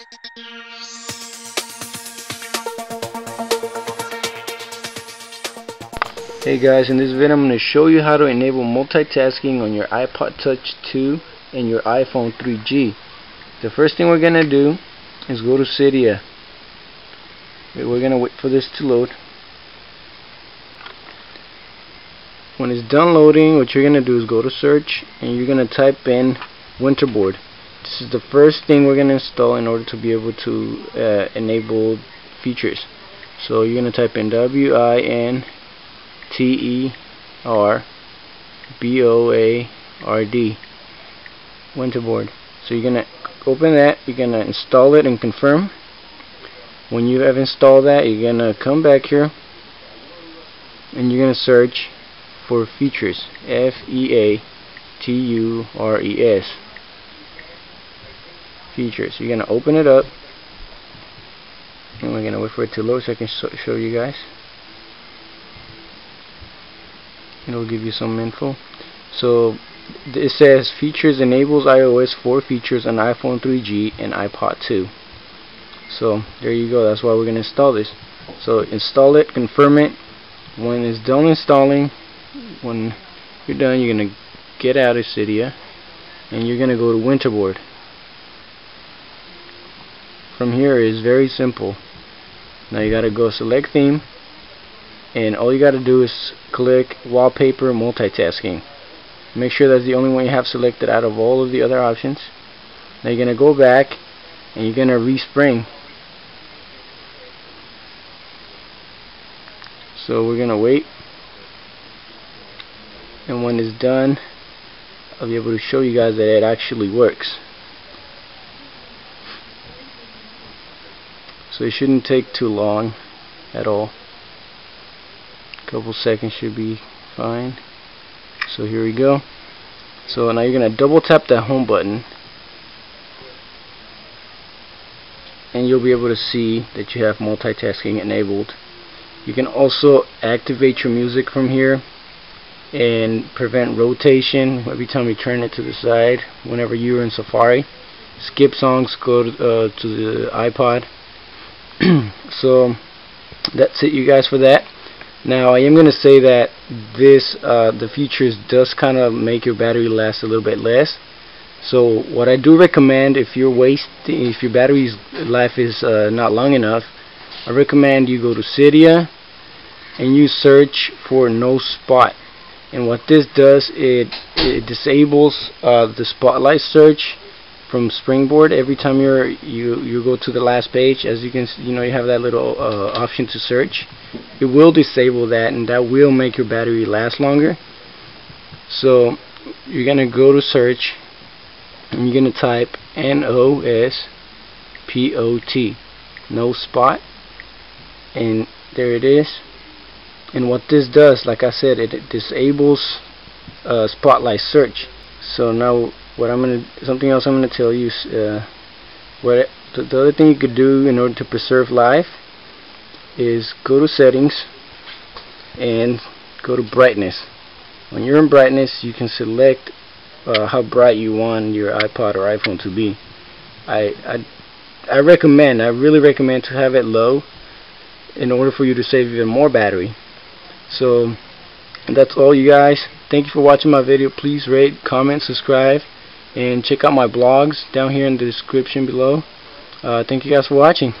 Hey guys, in this video I'm going to show you how to enable multitasking on your iPod Touch 2 and your iPhone 3G. The first thing we're going to do is go to Cydia. We're going to wait for this to load. When it's done loading, what you're going to do is go to search and you're going to type in Winterboard. This is the first thing we're going to install in order to be able to uh, enable features. So you're going to type in W-I-N T E R B O A R D Winterboard. So you're gonna open that, you're gonna install it and confirm. When you have installed that, you're gonna come back here and you're gonna search for features. F E A T U R E S features. You're gonna open it up. And we're gonna wait for it to load so I can show you guys. it'll give you some info. So it says features enables iOS 4 features on iPhone 3G and iPod 2 so there you go. That's why we're gonna install this. So install it confirm it. When it's done installing when you're done you're gonna get out of Cydia and you're gonna go to Winterboard from here is very simple. Now you gotta go select theme and all you got to do is click wallpaper multitasking. Make sure that's the only one you have selected out of all of the other options. Now you're gonna go back and you're gonna respring. So we're gonna wait. And when it's done I'll be able to show you guys that it actually works so it shouldn't take too long at all. A couple seconds should be fine. So here we go. So now you're gonna double tap that home button. And you'll be able to see that you have multitasking enabled. You can also activate your music from here and prevent rotation every time you turn it to the side whenever you're in Safari. Skip songs go to, uh, to the iPod so that's it you guys for that now I am going to say that this uh, the features does kind of make your battery last a little bit less. So what I do recommend if your waste if your battery's life is uh, not long enough, I recommend you go to Cydia and you search for nospot. And what this does it it disables uh, the spotlight search from Springboard every time you're you you go to the last page as you can you know you have that little uh, option to search it will disable that and that will make your battery last longer. So you're gonna go to search and you're gonna type N-O-S-P-O-T nospot and there it is. And what this does like I said it, it disables uh, spotlight search. So now what I'm gonna something else I'm gonna tell you is uh, what the, the other thing you could do in order to preserve life is go to settings and go to brightness. When you're in brightness you can select uh, how bright you want your iPod or iPhone to be. I, I I recommend I really recommend to have it low in order for you to save even more battery. So that's all you guys. Thank you for watching my video. Please rate comment subscribe and check out my blogs down here in the description below. Uh, thank you guys for watching.